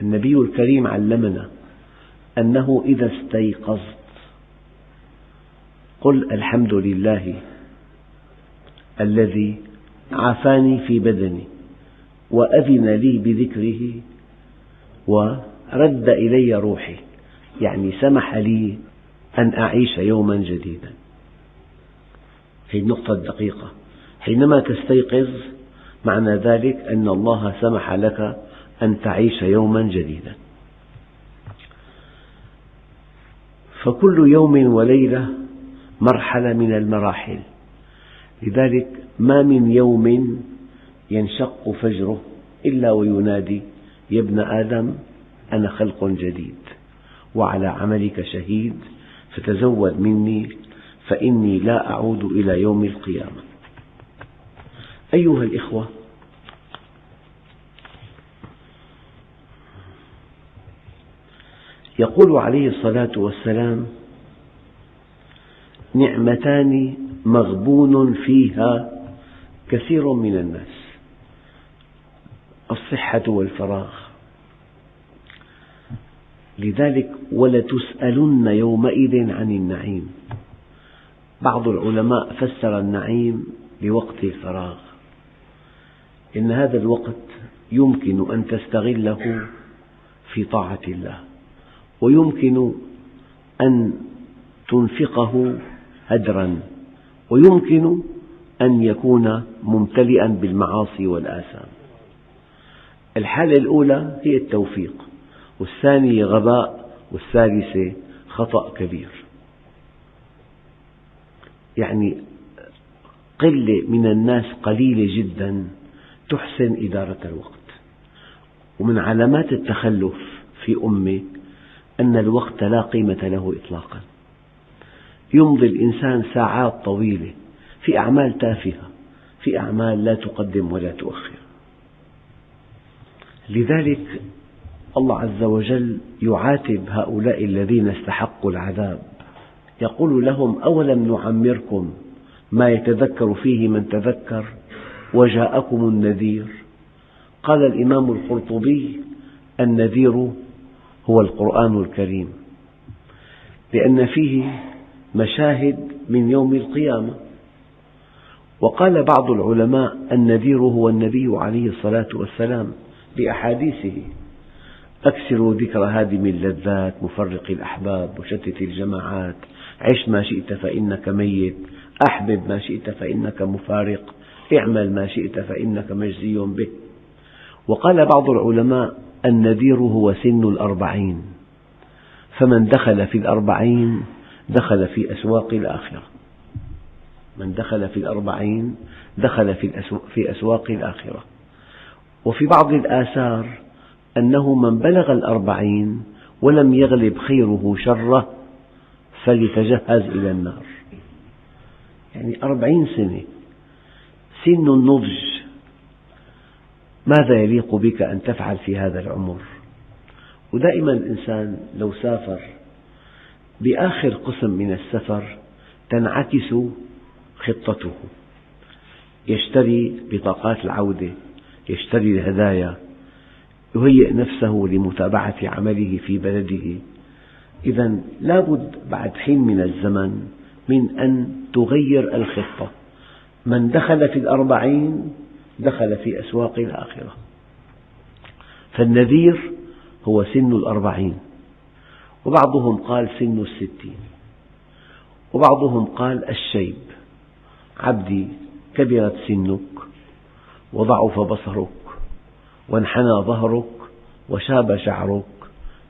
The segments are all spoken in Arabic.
النبي الكريم علمنا أنه إذا استيقظت قل الحمد لله الذي عافاني في بدني وأذن لي بذكره ورد إلي روحي يعني سمح لي أن أعيش يوما جديدا. هذه النقطة الدقيقة حينما تستيقظ معنى ذلك أن الله سمح لك أن تعيش يوما جديدا. فكل يوم وليلة مرحلة من المراحل. لذلك ما من يوم ينشق فجره إلا وينادي يا ابن آدم أنا خلق جديد وعلى عملك شهيد فتزود مني فإني لا أعود إلى يوم القيامة. أيها الإخوة يقول عليه الصلاة والسلام نعمتان مغبون فيها كثير من الناس الصحة والفراغ. لذلك ولتسألن يومئذ عن النعيم. بعض العلماء فسر النعيم بوقت الفراغ. إن هذا الوقت يمكن أن تستغله في طاعة الله. ويمكن أن تنفقه هدرا ويمكن أن يكون ممتلئا بالمعاصي والآثام. الحالة الأولى هي التوفيق والثانية غباء والثالثة خطأ كبير. يعني قلة من الناس قليلة جدا تحسن إدارة الوقت. ومن علامات التخلف في أمة أن الوقت لا قيمة له إطلاقا. يمضي الإنسان ساعات طويلة في أعمال تافهة في أعمال لا تقدم ولا تؤخر. لذلك الله عز وجل يعاتب هؤلاء الذين استحقوا العذاب. يقول لهم أولم نعمركم ما يتذكر فيه من تذكر وجاءكم النذير؟ قال الإمام القرطبي النذير هو القرآن الكريم لأن فيه مشاهد من يوم القيامة. وقال بعض العلماء النذير هو النبي عليه الصلاة والسلام بأحاديثه أكثروا ذكر هادم اللذات مفرق الأحباب مشتت الجماعات عش ما شئت فإنك ميت أحبب ما شئت فإنك مفارق اعمل ما شئت فإنك مجزي به. وقال بعض العلماء النذير هو سن الأربعين. فمن دخل في الأربعين دخل في أسواق الآخرة. من دخل في الأربعين دخل في أسواق الآخرة. وفي بعض الآثار أنه من بلغ الأربعين ولم يغلب خيره شره فليتجهز إلى النار. يعني أربعين سنة. سن النضج. ماذا يليق بك أن تفعل في هذا العمر؟ ودائما الإنسان لو سافر بآخر قسم من السفر تنعكس خطته. يشتري بطاقات العودة يشتري الهدايا يهيئ نفسه لمتابعة عمله في بلده. إذا لا بد بعد حين من الزمن من أن تغير الخطة. من دخل في الأربعين دخل في أسواق الآخرة. فالنذير هو سن الأربعين وبعضهم قال سن الستين وبعضهم قال الشيب. عبدي كبرت سنك وضعف بصرك وانحنى ظهرك وشاب شعرك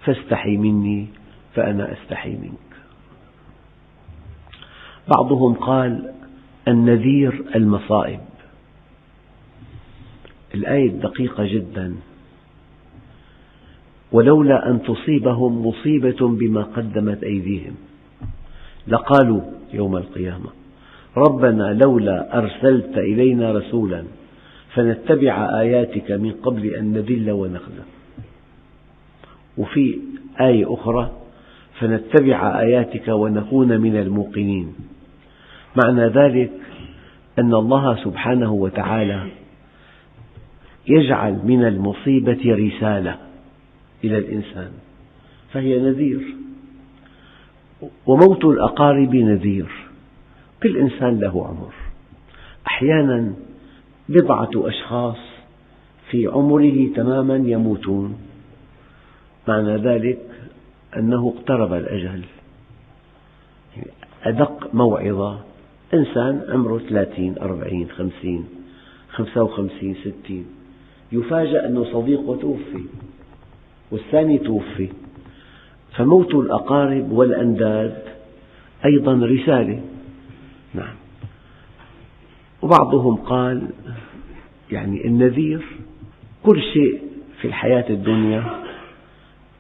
فاستحي مني فأنا أستحي منك. بعضهم قال النذير المصائب. الآية دقيقة جدا. ولولا أن تصيبهم مصيبة بما قدمت أيديهم. لقالوا يوم القيامة ربنا لولا أرسلت إلينا رسولا فنتبع آياتك من قبل أن نذل ونخزى. وفي آية أخرى فنتبع آياتك ونكون من الموقنين. معنى ذلك أن الله سبحانه وتعالى يجعل من المصيبة رسالة إلى الإنسان فهي نذير. وموت الأقارب نذير. كل إنسان له عمر. أحيانا بضعة أشخاص في عمره تماما يموتون. معنى ذلك أنه اقترب الأجل. أدق موعظة. إنسان عمره ثلاثين أربعين خمسين خمسة وخمسين ستين. يفاجأ أن صديقه توفي والثاني توفي. فموت الأقارب والأنداد أيضا رسالة. نعم. وبعضهم قال يعني النذير كل شيء في الحياة الدنيا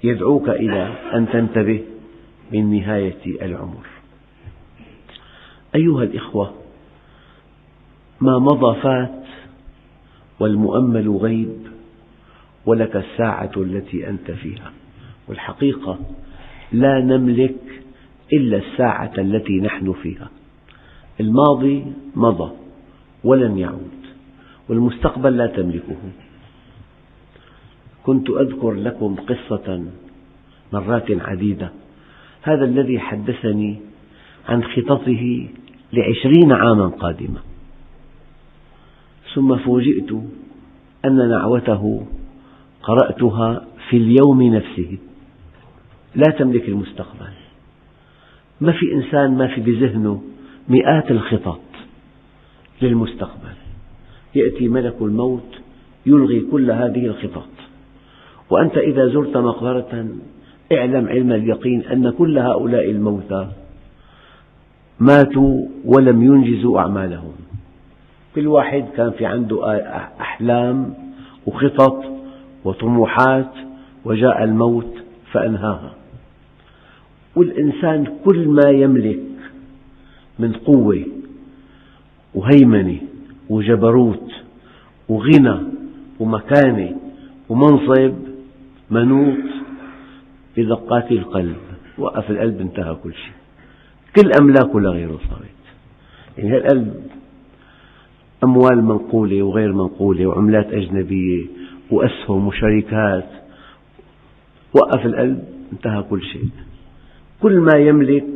يدعوك إلى أن تنتبه من نهاية العمر. أيها الإخوة ما مضى فات والمؤمل غيب ولك الساعة التي أنت فيها. والحقيقة لا نملك إلا الساعة التي نحن فيها. الماضي مضى ولن يعود والمستقبل لا تملكه. كنت أذكر لكم قصة مرات عديدة. هذا الذي حدثني عن خططه لعشرين عاما قادمة. ثم فوجئت أن نعوته قرأتها في اليوم نفسه. لا تملك المستقبل. ما في إنسان ما في بذهنه مئات الخطط للمستقبل. يأتي ملك الموت يلغي كل هذه الخطط. وأنت إذا زرت مقبرة اعلم علم اليقين أن كل هؤلاء الموتى ماتوا ولم ينجزوا أعمالهم. كل واحد كان في عنده أحلام وخطط وطموحات وجاء الموت فأنهاها. والإنسان كل ما يملك من قوة وهيمنة وجبروت وغنى ومكانة ومنصب منوط بدقات القلب وقف القلب انتهى كل شيء. كل أملاكه لغيره صارت. يعني القلب أموال منقولة وغير منقولة وعملات أجنبية وأسهم وشركات. وقف القلب انتهى كل شيء. كل ما يملك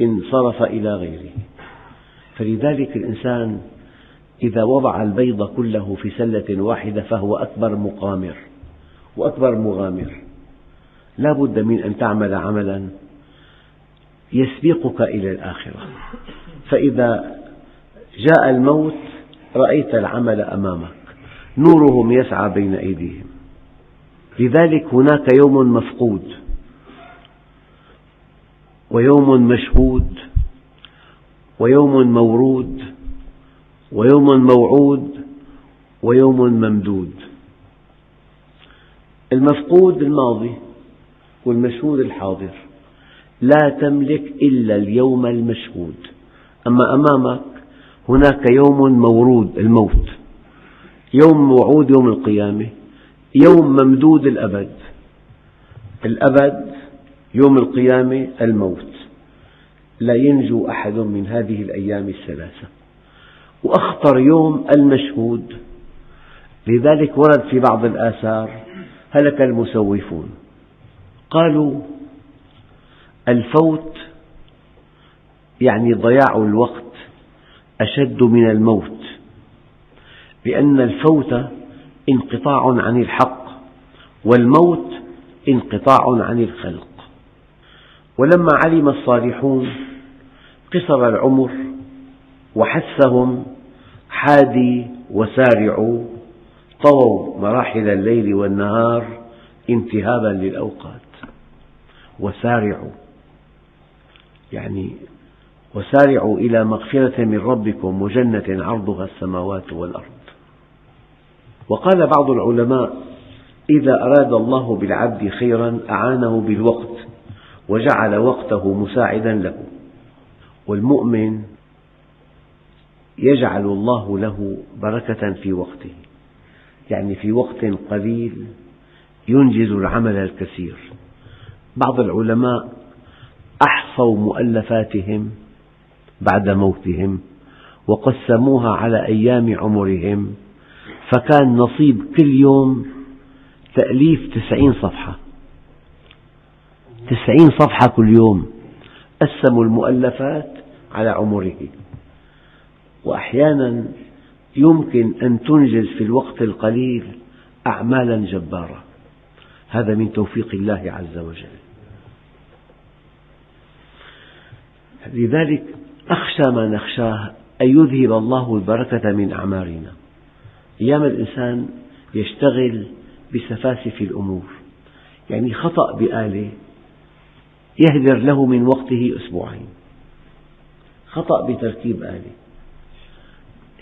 انصرف إلى غيره. فلذلك الإنسان إذا وضع البيض كله في سلة واحدة فهو أكبر مقامر وأكبر مغامر. لا بد من أن تعمل عملا يسبقك إلى الآخرة. فإذا جاء الموت رأيت العمل أمامك. نورهم يسعى بين أيديهم. لذلك هناك يوم مفقود. ويوم مشهود. ويوم مورود. ويوم موعود. ويوم ممدود. المفقود الماضي والمشهود الحاضر. لا تملك إلا اليوم المشهود. أما أمامك هناك يوم مورود الموت. يوم موعود يوم القيامة. يوم ممدود الأبد. الأبد يوم القيامة الموت. لا ينجو أحد من هذه الأيام الثلاثة. وأخطر يوم المشهود. لذلك ورد في بعض الآثار هلك المسوفون. قالوا الفوت يعني ضياع الوقت. أشد من الموت لأن الفوت انقطاع عن الحق والموت انقطاع عن الخلق. ولما علم الصالحون قصر العمر وحثهم حادي وسارعوا طووا مراحل الليل والنهار انتهابا للأوقات. وسارعوا. يعني وسارعوا إلى مغفرة من ربكم وجنة عرضها السماوات والأرض. وقال بعض العلماء إذا أراد الله بالعبد خيرا أعانه بالوقت وجعل وقته مساعدا له. والمؤمن يجعل الله له بركة في وقته يعني في وقت قليل ينجز العمل الكثير. بعض العلماء أحصوا مؤلفاتهم بعد موتهم وقسموها على أيام عمرهم فكان نصيب كل يوم تأليف تسعين صفحة. تسعين صفحة كل يوم قسموا المؤلفات على عمره. وأحيانا يمكن أن تنجز في الوقت القليل أعمالا جبارة. هذا من توفيق الله عز وجل. لذلك أخشى ما نخشاه أن يذهب الله البركة من أعمارنا. أيام الإنسان يشتغل بسفاسف الأمور يعني خطأ بآلة يهدر له من وقته أسبوعين. خطأ بتركيب آلة.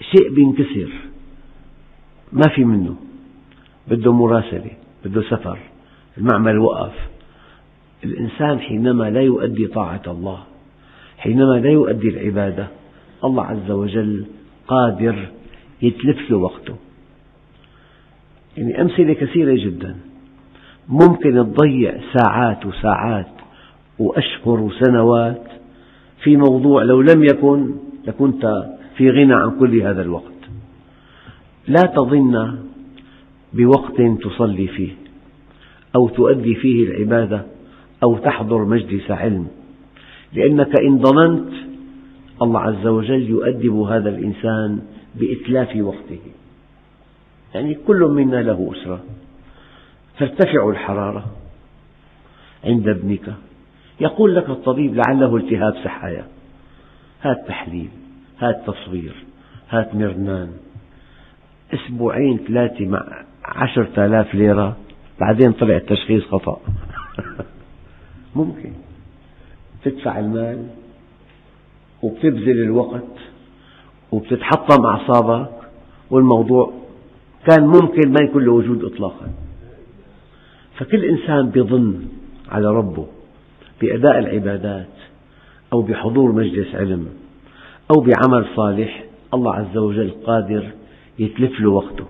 شيء بينكسر ما في منه. بده مراسلة بده سفر المعمل وقف. الإنسان حينما لا يؤدي طاعة الله حينما لا يؤدي العبادة الله عز وجل قادر يتلف له وقته. يعني أمثلة كثيرة جدا. ممكن تضيع ساعات وساعات وأشهر وسنوات في موضوع لو لم يكن لكنت في غنى عن كل هذا الوقت. لا تظن بوقت تصلي فيه أو تؤدي فيه العبادة أو تحضر مجلس علم. لأنك إن ضمنت الله عز وجل يؤدب هذا الإنسان بإتلاف وقته. يعني كل منا له أسرة. ترتفع الحرارة عند ابنك. يقول لك الطبيب لعله التهاب سحايا. هات تحليل هات تصوير هات مرنان. أسبوعين ثلاثة مع عشرة آلاف ليرة بعدين طلع التشخيص خطأ. ممكن. تدفع المال وبتبذل الوقت وبتتحطم أعصابك والموضوع كان ممكن ما يكون له وجود إطلاقا. فكل إنسان بيظن على ربه بأداء العبادات أو بحضور مجلس علم أو بعمل صالح الله عز وجل قادر يتلف له وقته.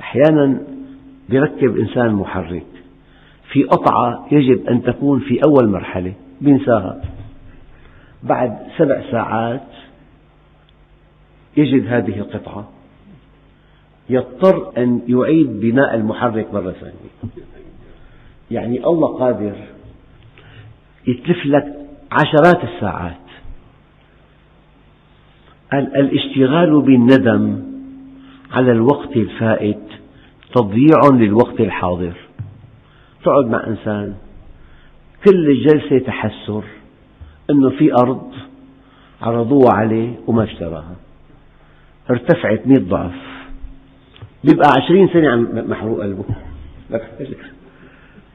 أحيانا يركب إنسان محرك في قطعة يجب أن تكون في أول مرحلة. بينساها بعد سبع ساعات يجد هذه القطعة يضطر أن يعيد بناء المحرك مرة ثانية. يعني الله قادر يتلف لك عشرات الساعات. الاشتغال بالندم على الوقت الفائت تضييع للوقت الحاضر. تقعد مع إنسان كل الجلسة تحسر أنه في أرض عرضوها عليه وما اشتراها. ارتفعت مئة ضعف. بيبقى عشرين سنة محروق قلبه.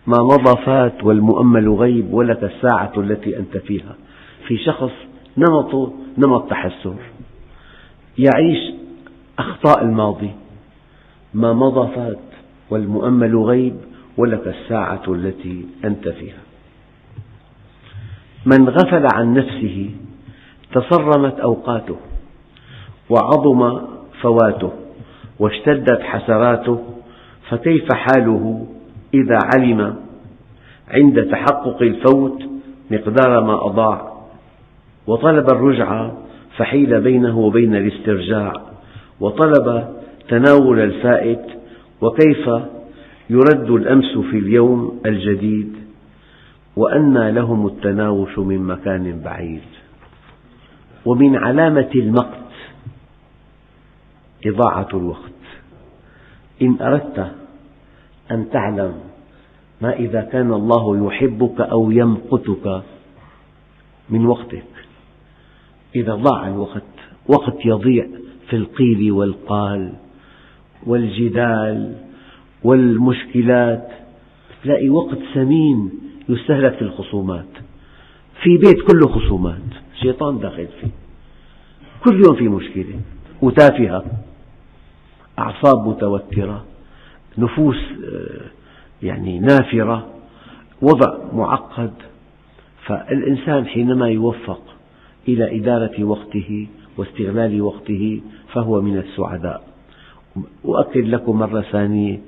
ما مضى فات والمؤمل غيب ولك الساعة التي أنت فيها. في شخص نمطه نمط تحسر. يعيش أخطاء الماضي. ما مضى فات والمؤمل غيب ولك الساعة التي أنت فيها. من غفل عن نفسه تصرمت أوقاته وعظم فواته واشتدت حسراته فكيف حاله إذا علم عند تحقق الفوت مقدار ما أضاع؟ وطلب الرجعة فحيل بينه وبين الاسترجاع وطلب تناول الفائت وكيف يرد الأمس في اليوم الجديد؟ وأنى لهم التناوش من مكان بعيد ومن علامة المقت إضاعة الوقت. إن أردت أن تعلم ما إذا كان الله يحبك أو يمقتك من وقتك. إذا ضاع الوقت وقت يضيع في القيل والقال والجدال والمشكلات. تلاقي وقت ثمين يستهلك في الخصومات. في بيت كله خصومات. شيطان داخل فيه. كل يوم في مشكلة. وتافهة أعصاب متوترة نفوس آه، يعني نافرة وضع معقد. فالإنسان حينما يوفق إلى إدارة وقته واستغلال وقته فهو من السعداء. أؤكد لكم مرة ثانية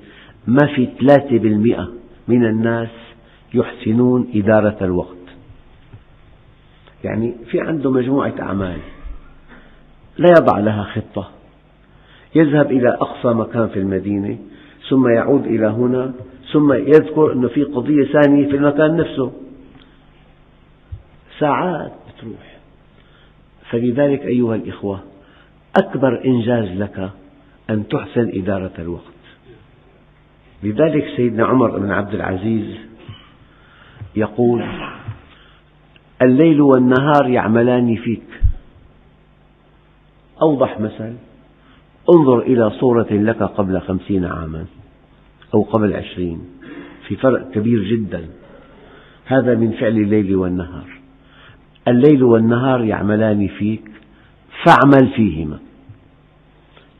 ما في ثلاثة بالمئة من الناس يحسنون إدارة الوقت. يعني في عنده مجموعة أعمال لا يضع لها خطة. يذهب إلى أقصى مكان في المدينة ثم يعود إلى هنا ثم يذكر أنه في قضية ثانية في المكان نفسه. ساعات تروح فلذلك أيها الإخوة أكبر إنجاز لك أن تحسن إدارة الوقت. لذلك سيدنا عمر بن عبد العزيز يقول الليل والنهار يعملان فيك. أوضح مثل. انظر إلى صورة لك قبل خمسين عاما أو قبل عشرين في فرق كبير جدا. هذا من فعل الليل والنهار. الليل والنهار يعملان فيك فاعمل فيهما.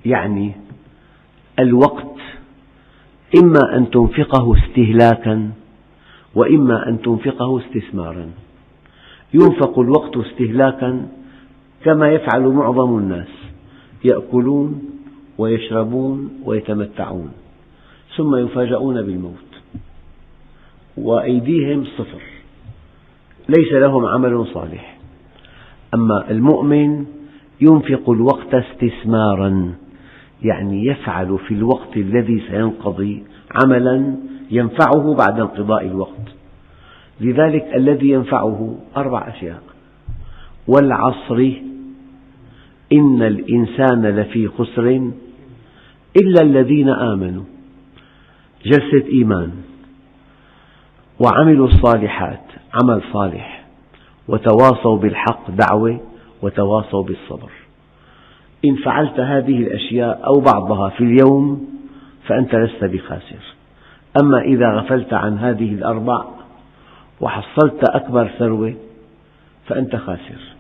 يعني الوقت إما أن تنفقه استهلاكا وإما أن تنفقه استثمارا. ينفق الوقت استهلاكا كما يفعل معظم الناس يأكلون ويشربون ويتمتعون ثم يفاجؤون بالموت. وأيديهم صفر ليس لهم عمل صالح. أما المؤمن ينفق الوقت استثمارا يعني يفعل في الوقت الذي سينقضي عملا ينفعه بعد انقضاء الوقت. لذلك الذي ينفعه أربع أشياء. والعصر إن الإنسان لفي خسر إلا الذين آمنوا. جلسة إيمان. وعملوا الصالحات عمل صالح. وتواصوا بالحق دعوة وتواصوا بالصبر. إن فعلت هذه الأشياء أو بعضها في اليوم فأنت لست بخاسر. أما إذا غفلت عن هذه الأربع وحصلت أكبر ثروة فأنت خاسر.